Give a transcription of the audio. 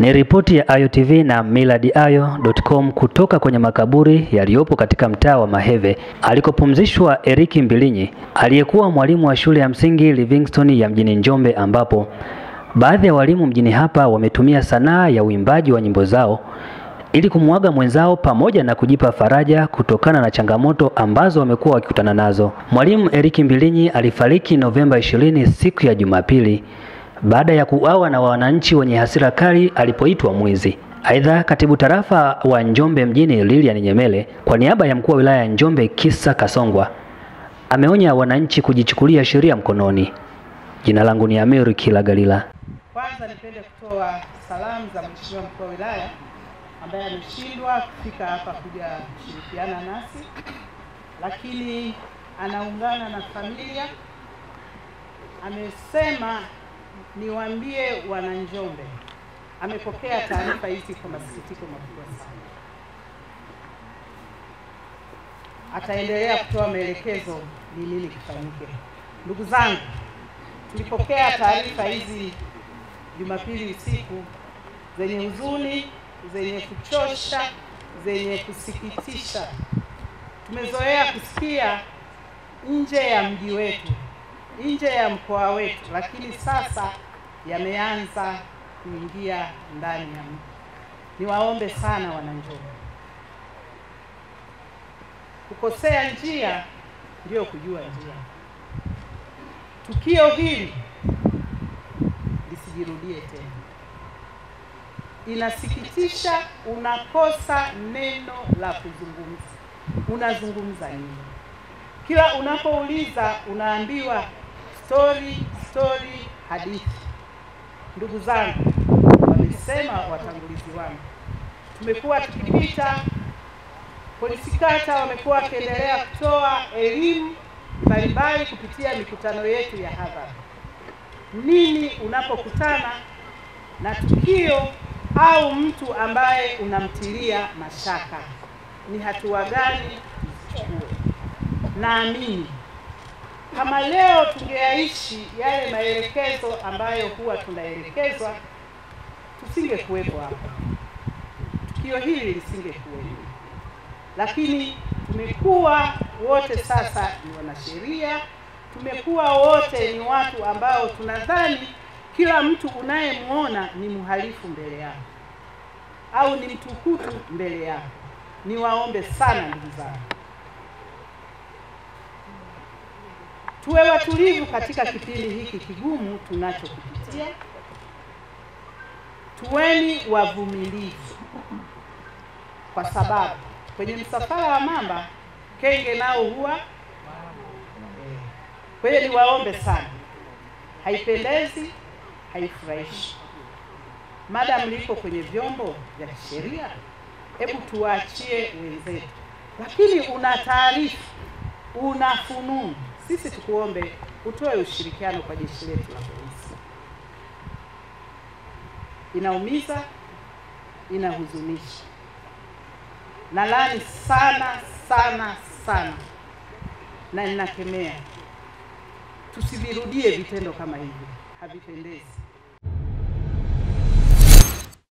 Ni ripoti ya Ayo TV na millardayo.com kutoka kwenye makaburi yaliyopo katika mtaa wa Maheve alikopumzishwa Eriki Mbilinyi aliyekuwa mwalimu wa shule ya msingi Livingstone ya mjini Njombe, ambapo baadhi ya walimu mjini hapa wametumia sanaa ya uimbaji wa nyimbo zao ili kumwaga mwenzao pamoja na kujipa faraja kutokana na changamoto ambazo wamekuwa wakikutana nazo. Mwalimu Eriki Mbilinyi alifariki Novemba 20 siku ya Jumapili baada ya kuuawa na wananchi wenye hasira kali alipoitwa mwizi. Aidha, katibu tarafa wa Njombe mjini Lilian Nyemele kwa niaba ya mkuu wa wilaya ya Njombe Kisa Kasongwa ameonya wananchi kujichukulia sheria mkononi. Jina langu ni Amiri Kilagalila. Kwanza nipende kutoa salamu za Mheshimiwa mkuu wa wilaya ambaye ameshindwa kufika hapa kuja kushirikiana nasi, lakini anaungana na familia. Amesema niwaambie wananjombe, amepokea taarifa hizi kwa masikitiko makubwa sana. Ataendelea kutoa maelekezo ni nini kifanyike. Ndugu zangu, tulipokea taarifa hizi Jumapili usiku zenye huzuni, zenye kuchosha, zenye kusikitisha. Tumezoea kusikia nje ya mji wetu, nje ya mkoa wetu, lakini sasa yameanza kuingia ndani ya mji. Niwaombe sana wananjombe, kukosea njia ndio kujua njia. Tukio hili lisijirudie tena. Inasikitisha, unakosa neno la kuzungumza. Unazungumza nini? Kila unapouliza unaambiwa story, story, hadithi. Ndugu zangu, wamesema watangulizi wangu, tumekuwa tukipita polisi kata, wamekuwa wakiendelea kutoa elimu mbalimbali kupitia mikutano yetu ya hadhara. Nini unapokutana na tukio au mtu ambaye unamtilia mashaka, ni hatua gani tuzichukue? Naamini kama leo tungeyaishi yale maelekezo ambayo huwa tunaelekezwa, tusingekuwepo hapa, tukio hili lisingekuwepo. Lakini tumekuwa wote sasa ni wanasheria, tumekuwa wote ni watu ambao tunadhani kila mtu unayemwona ni mhalifu mbele yako au ni mtukutu mbele yako. Niwaombe sana ndugu zangu, tuwe watulivu katika kipindi hiki kigumu tunachokipitia. Tuweni wavumilivu, kwa sababu kwenye msafara wa mamba kenge nao huwa. Kwa hiyo niwaombe sana, haipendezi, haifurahishi. Madam liko kwenye vyombo vya kisheria, hebu tuwaachie wenzetu. Lakini una taarifa, una fununu, sisi tukuombe utoe ushirikiano kwa jeshi letu la polisi. Inaumiza, inahuzunisha, nalani sana sana sana, na ninakemea. Tusivirudie vitendo kama hivi, havipendezi.